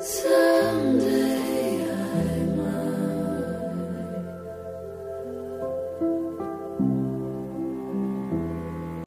So